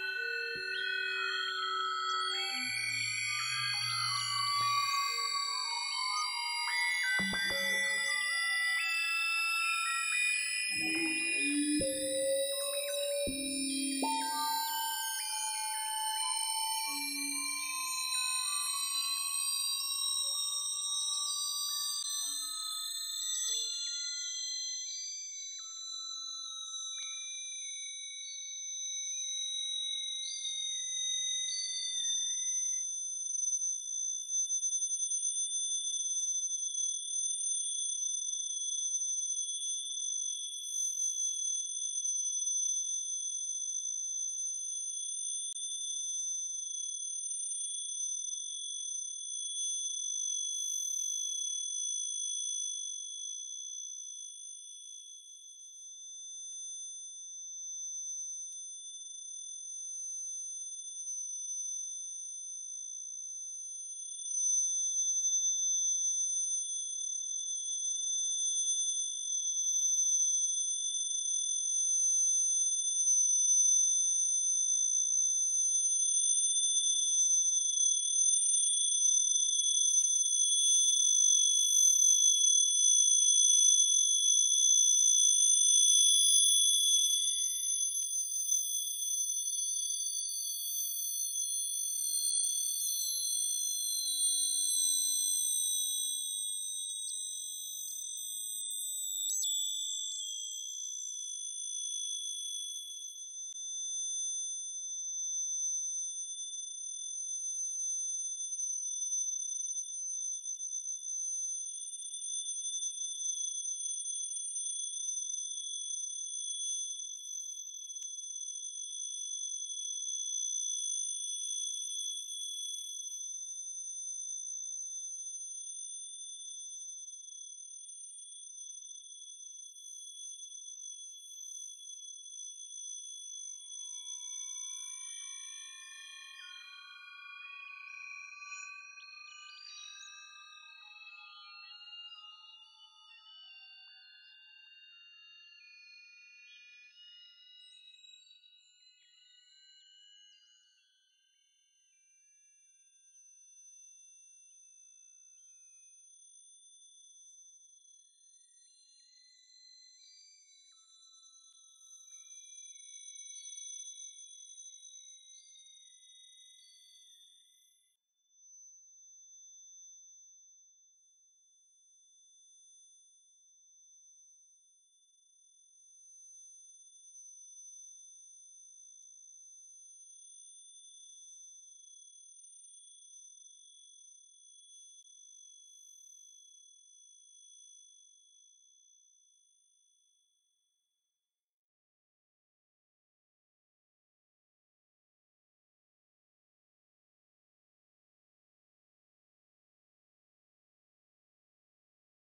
you